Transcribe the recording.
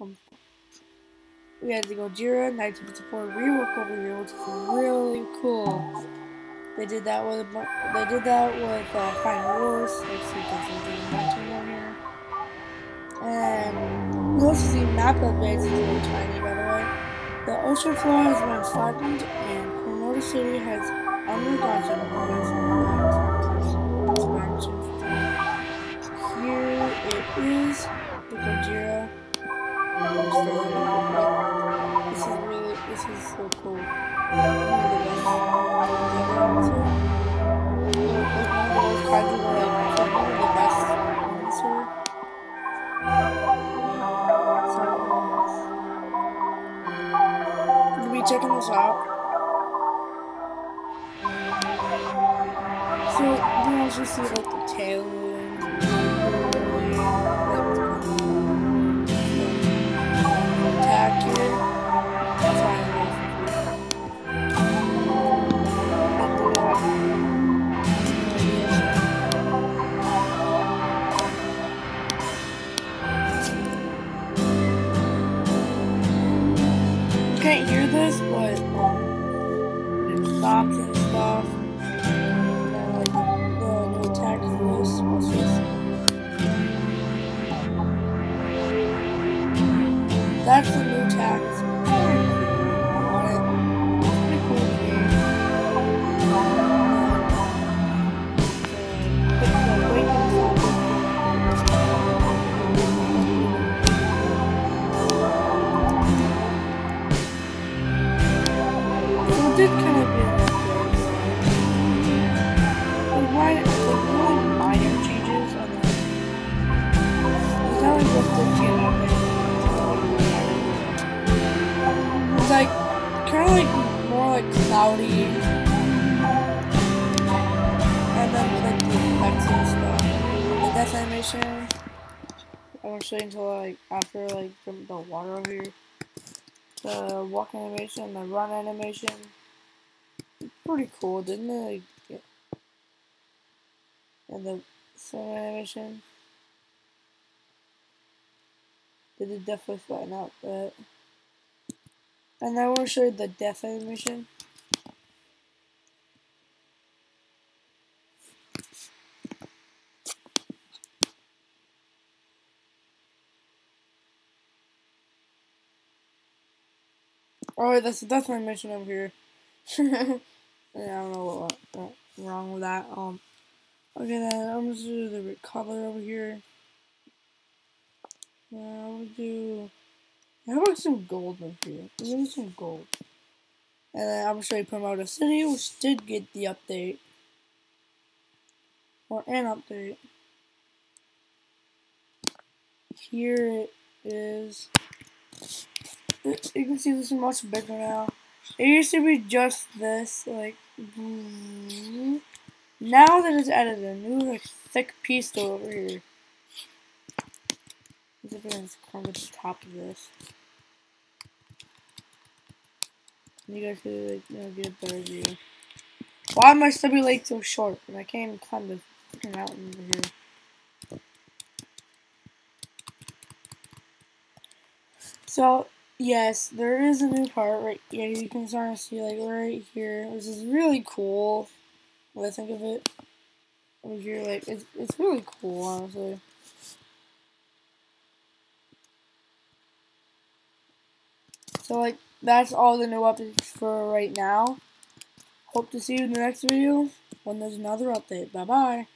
We had the Gojira 1954 rework over here, which is really cool. They did that with they did that with uh, Final Wars. Let's see if there's anything over here. And you also see map updates is really tiny, by the way. The ocean floor has been flattened, and Komodo City has undergone some This is really, this is so cool. So we checking this out. So, you also see like the tail can't hear this, but um, it stops and stuff. Did kind of be like why like really minor changes on the it's not like what the channel It's like kinda like more like cloudy. And then like the effects and stuff. The death animation. I won't show you until like after like the water over here. The walk animation, the run animation pretty cool, didn't it? Like, and the sun animation. They did definitely flatten out but. And I want to show you the death animation. Oh, that's the death animation over here. I don't know what, what's wrong with that. Um, okay, then I'm gonna do the color over here. Uh, I'll do. How about some gold in here? Give me some gold. And then I'm gonna show you Promoter City, which did get the update. Or an update. Here it is. You can see this is much bigger now. It used to be just this, like, Mm-hmm. now that it's added a new, like, thick piece to over here. Let's see if I can to the top of this. You guys can, like, you know, get a better view. Why am I stubby leg so short? And I can't even climb the freaking mountain over here. So, Yes, there is a new part right yeah, you can start to see like right here, which is really cool. What I think of it. Over here, like it's it's really cool honestly. So like that's all the new updates for right now. Hope to see you in the next video when there's another update. Bye bye.